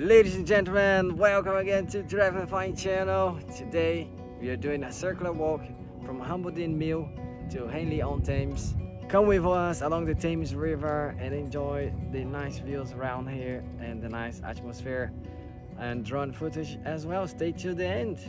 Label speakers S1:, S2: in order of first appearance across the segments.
S1: Ladies and gentlemen, welcome again to Travelling and Flying channel. Today we are doing a circular walk from Hambleden Mill to Henley on Thames. Come with us along the Thames River and enjoy the nice views around here and the nice atmosphere and drone footage as well. Stay till the end.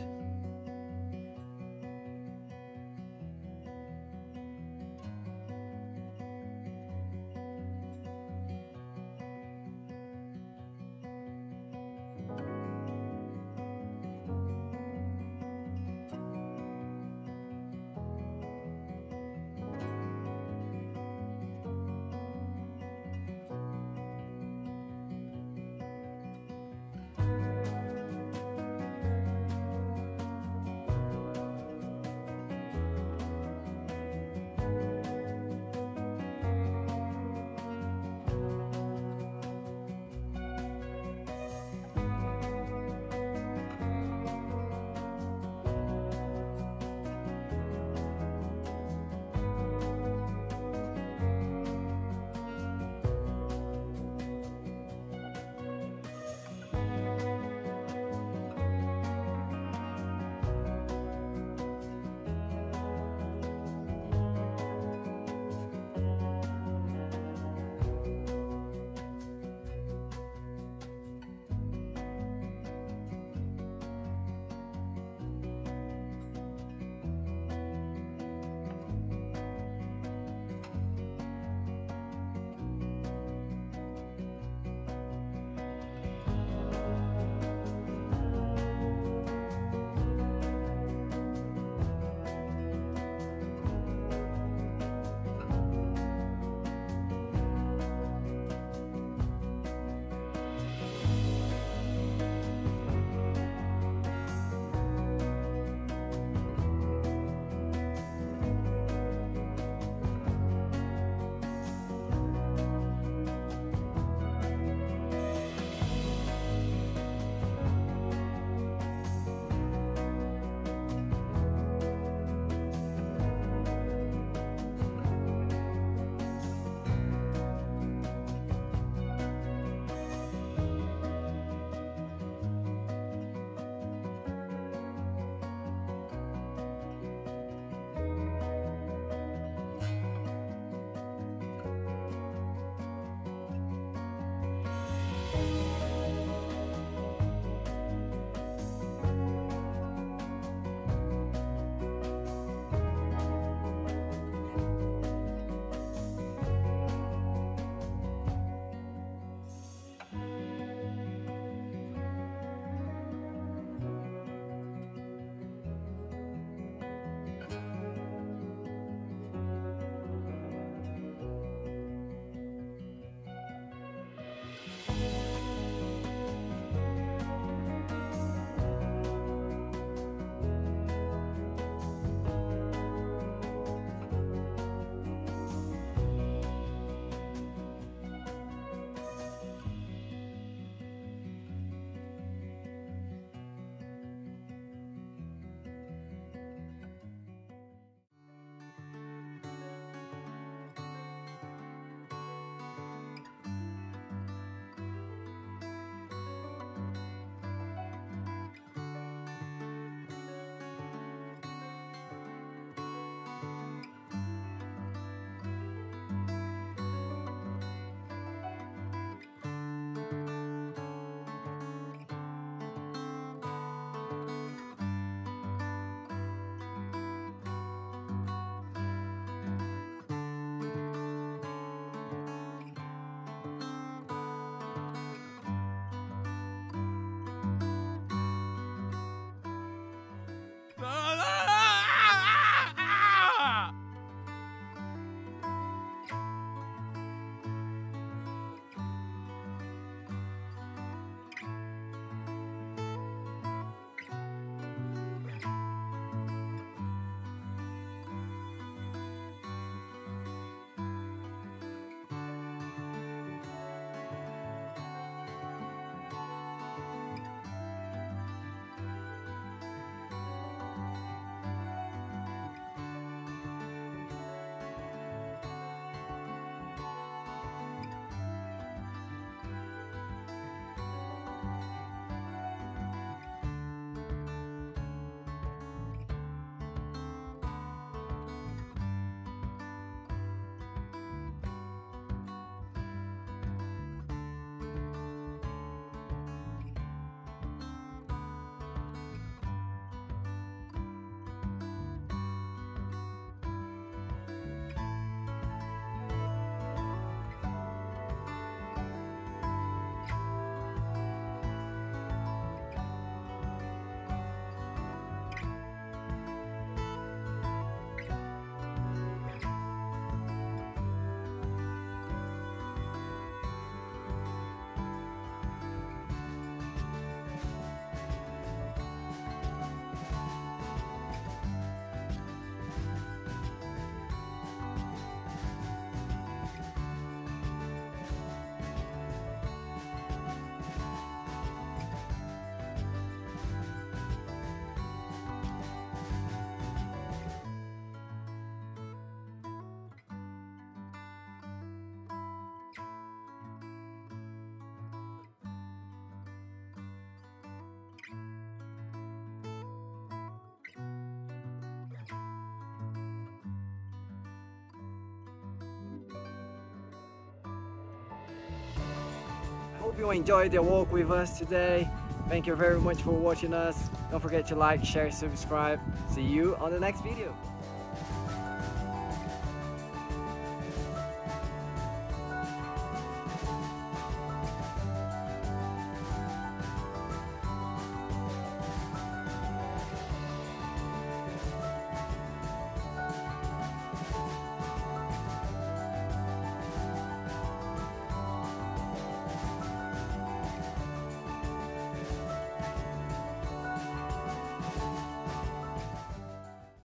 S1: Hope you enjoyed the walk with us today. Thank you very much for watching us. Don't forget to like, share, subscribe. See you on the next video.